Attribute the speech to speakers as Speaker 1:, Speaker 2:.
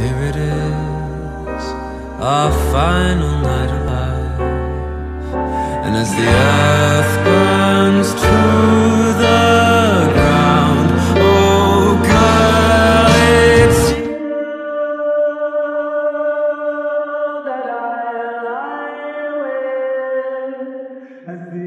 Speaker 1: Here it is, our final night alive. And as the earth burns to the ground, oh girl, it's you that I lie with as the